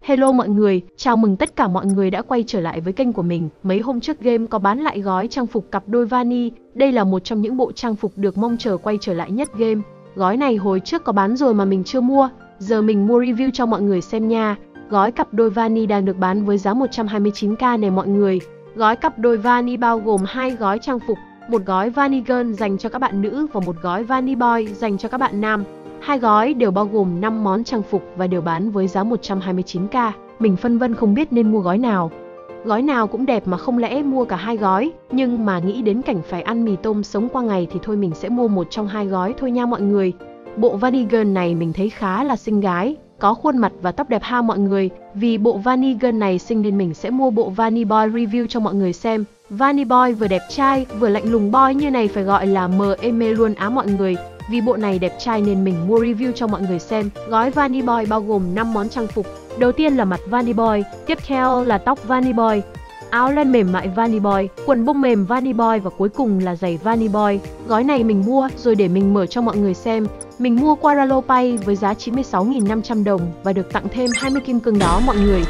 Hello mọi người, chào mừng tất cả mọi người đã quay trở lại với kênh của mình. Mấy hôm trước game có bán lại gói trang phục cặp đôi vani. Đây là một trong những bộ trang phục được mong chờ quay trở lại nhất game. Gói này hồi trước có bán rồi mà mình chưa mua. Giờ mình mua review cho mọi người xem nha. Gói cặp đôi vani đang được bán với giá 129k này mọi người. Gói cặp đôi vani bao gồm hai gói trang phục, một gói vani girl dành cho các bạn nữ và một gói vani boy dành cho các bạn nam. Hai gói đều bao gồm 5 món trang phục và đều bán với giá 129k. Mình phân vân không biết nên mua gói nào. Gói nào cũng đẹp mà không lẽ mua cả hai gói, nhưng mà nghĩ đến cảnh phải ăn mì tôm sống qua ngày thì thôi mình sẽ mua một trong hai gói thôi nha mọi người. Bộ Vanigan này mình thấy khá là xinh gái, có khuôn mặt và tóc đẹp ha mọi người. Vì bộ Vanigan này xinh nên mình sẽ mua bộ Vani Boy review cho mọi người xem. Vani Boy vừa đẹp trai, vừa lạnh lùng boy như này phải gọi là mờ êm mê luôn á mọi người. Vì bộ này đẹp trai nên mình mua review cho mọi người xem. Gói Vani Boy bao gồm 5 món trang phục. Đầu tiên là mặt Vani Boy, tiếp theo là tóc Vani Boy, áo len mềm mại Vani Boy, quần bông mềm Vani Boy và cuối cùng là giày Vani Boy. Gói này mình mua rồi để mình mở cho mọi người xem. Mình mua qua Ralopay với giá 96.500 đồng và được tặng thêm 20 kim cương đó mọi người.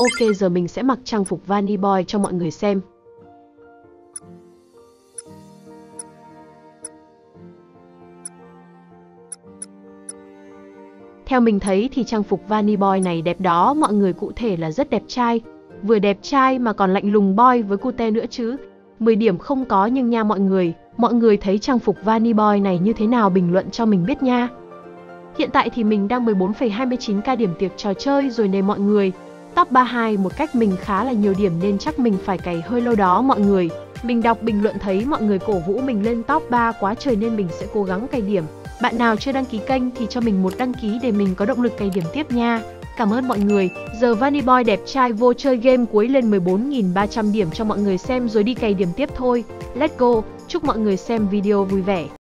Ok giờ mình sẽ mặc trang phục Vani Boy cho mọi người xem. Theo mình thấy thì trang phục Vanny Boy này đẹp đó, mọi người cụ thể là rất đẹp trai. Vừa đẹp trai mà còn lạnh lùng boy với cute nữa chứ. 10 điểm không có nhưng nha mọi người, mọi người thấy trang phục Vanny Boy này như thế nào bình luận cho mình biết nha. Hiện tại thì mình đang 14,29k điểm tiệc trò chơi rồi nè mọi người. Top 32 một cách mình khá là nhiều điểm nên chắc mình phải cày hơi lâu đó mọi người. Mình đọc, bình luận thấy mọi người cổ vũ mình lên top 3 quá trời nên mình sẽ cố gắng cày điểm. Bạn nào chưa đăng ký kênh thì cho mình một đăng ký để mình có động lực cày điểm tiếp nha. Cảm ơn mọi người. Giờ Vanny Boy đẹp trai vô chơi game cuối lên 14.300 điểm cho mọi người xem rồi đi cày điểm tiếp thôi. Let's go. Chúc mọi người xem video vui vẻ.